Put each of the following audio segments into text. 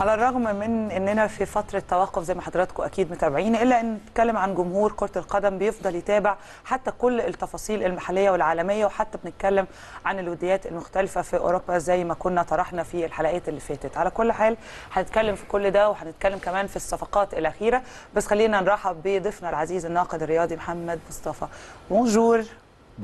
على الرغم من إننا في فترة توقف زي ما حضراتكم أكيد متابعين إلا إن نتكلم عن جمهور كرة القدم بيفضل يتابع حتى كل التفاصيل المحلية والعالمية وحتى بنتكلم عن الوديات المختلفة في أوروبا زي ما كنا طرحنا في الحلقات اللي فاتت. على كل حال هنتكلم في كل ده وهنتكلم كمان في الصفقات الأخيرة. بس خلينا نرحب بضيفنا العزيز الناقد الرياضي محمد مصطفى. بونجور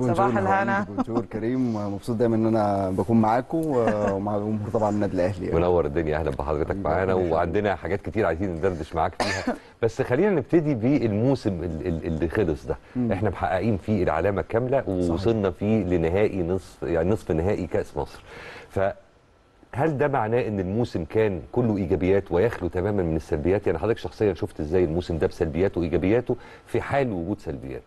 صباح الهنا. بونجور كريم مبسوط دايما إن أنا بكون معاكم ومع جمهور طبعا النادي الأهلي. يعني. منور الدنيا. أهلا بحضرتك معانا وعندنا حاجات كتير عايزين ندردش معاك فيها. بس خلينا نبتدي بالموسم ال- ال- اللي خلص ده. مم. إحنا محققين فيه العلامة الكامله ووصلنا فيه لنهائي نصف يعني نصف نهائي كأس مصر. فهل ده معناه إن الموسم كان كله إيجابيات ويخلو تماما من السلبيات؟ يعني حضرتك شخصيا شفت إزاي الموسم ده بسلبياته وإيجابياته في حال وجود سلبيات؟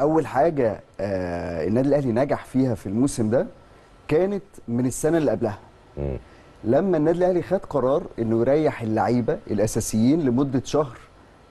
أول حاجة آه النادي الأهلي نجح فيها في الموسم ده كانت من السنة اللي قبلها. لما النادي الأهلي خد قرار إنه يريح اللعيبة الأساسيين لمدة شهر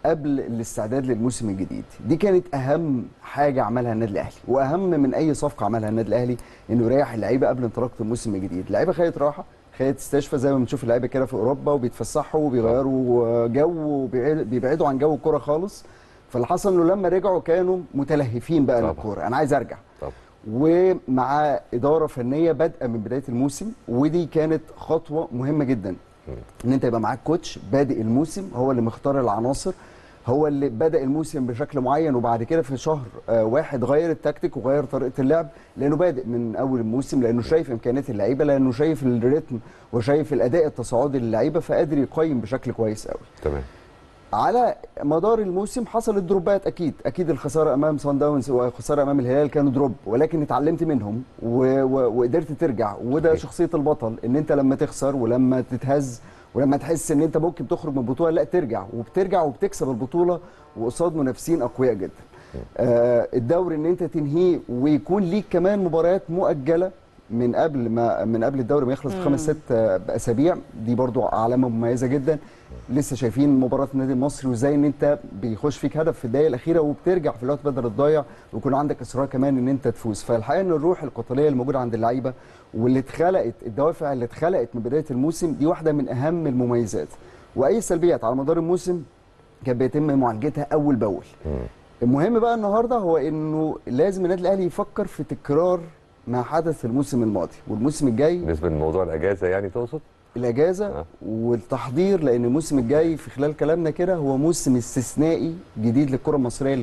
قبل الاستعداد للموسم الجديد. دي كانت أهم حاجة عملها النادي الأهلي وأهم من أي صفقة عملها النادي الأهلي إنه يريح اللعيبة قبل انطلاقة الموسم الجديد. اللعيبة خدت راحة خدت استشفى زي ما بنشوف اللعيبة كده في أوروبا وبيتفسحوا وبيغيروا جو وبيبعدوا عن جو الكورة خالص. فاللي حصل إنه لما رجعوا كانوا متلهفين بقى طبعا. للكورة. أنا عايز أرجع. طب ومع إدارة فنية بادئة من بداية الموسم ودي كانت خطوة مهمة جدا. إن أنت يبقى معاك coach بادئ الموسم هو اللي مختار العناصر هو اللي بدا الموسم بشكل معين وبعد كده في شهر آه، واحد غير التكتيك وغير طريقة اللعب لأنه بادئ من أول الموسم لأنه شايف إمكانيات اللعيبة لأنه شايف ال rhythm وشايف الأداء التصاعدي للعيبة فقادر يقيم بشكل كويس قوي تمام. على مدار الموسم حصلت drop ات أكيد. أكيد الخسارة أمام سان داونز والخساره أمام الهلال كانوا drop. ولكن اتعلمت منهم و... و... وقدرت ترجع. وده أكيد. شخصية البطل إن أنت لما تخسر ولما تتهز ولما تحس إن أنت ممكن تخرج من البطوله لا ترجع. وبترجع وبتكسب البطولة وقصاد منافسين أقوياء جدا. آه الدوري إن أنت تنهيه ويكون ليك كمان مباريات مؤجلة من قبل ما من قبل الدوري ما يخلص بخمس ست أسابيع دي برضو علامة مميزة جدا. لسه شايفين مباراة النادي المصري وإزاي إن أنت بيخش فيك هدف في الدقائق الأخيرة وبترجع في الوقت بدل الضايع ويكون عندك إصرار كمان إن أنت تفوز. فالحقيقة إن الروح القتالية الموجوده عند اللعيبة واللي اتخلقت الدوافع اللي اتخلقت من بداية الموسم دي واحدة من أهم المميزات. وأي سلبيات على مدار الموسم كان بيتم معالجتها أول بأول. المهم بقى النهارده هو إنه لازم النادي الأهلي يفكر في تكرار ما حدث الموسم الماضي والموسم الجاي بالنسبة لموضوع الأجازة يعني تقصد الأجازة آه. والتحضير لأن الموسم الجاي في خلال كلامنا كده هو موسم استثنائي جديد للكرة المصرية